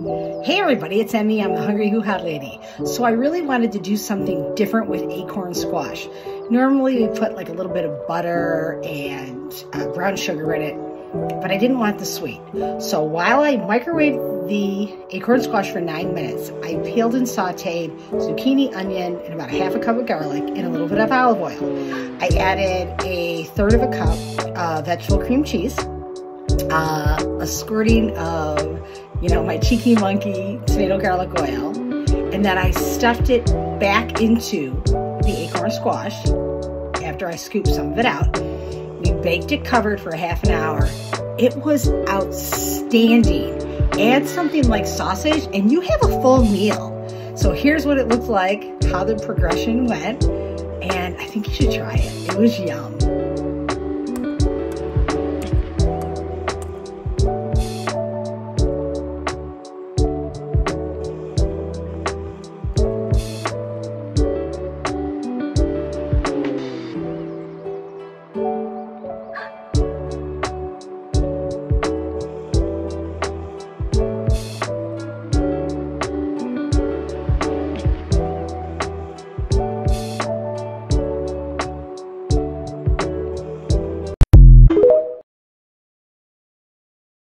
Hey everybody, it's Emmy. I'm the Hungry Hoo-Ha Lady. So I really wanted to do something different with acorn squash. Normally we put like a little bit of butter and uh, brown sugar in it, but I didn't want the sweet. So while I microwaved the acorn squash for nine minutes, I peeled and sauteed zucchini, onion, and about a half a cup of garlic and a little bit of olive oil. I added a third of a cup of vegetable cream cheese, uh, a squirting of you know, my cheeky monkey tomato garlic oil. And then I stuffed it back into the acorn squash after I scooped some of it out. We baked it covered for half an hour. It was outstanding. Add something like sausage and you have a full meal. So here's what it looked like, how the progression went, and I think you should try it. It was yum.